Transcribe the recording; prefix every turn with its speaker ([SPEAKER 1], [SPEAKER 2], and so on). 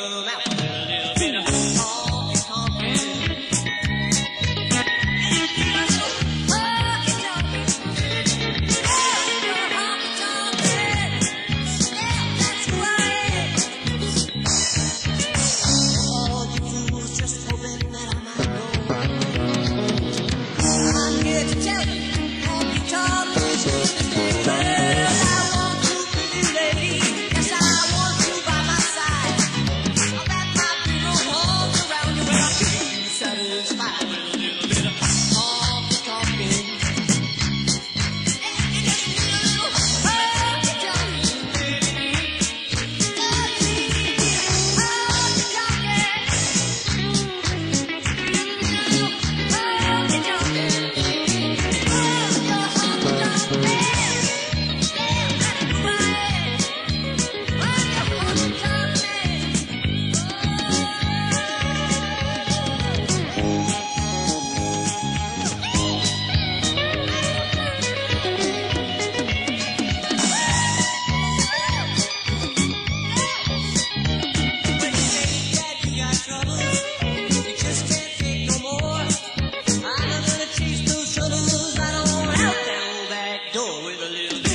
[SPEAKER 1] room with a little.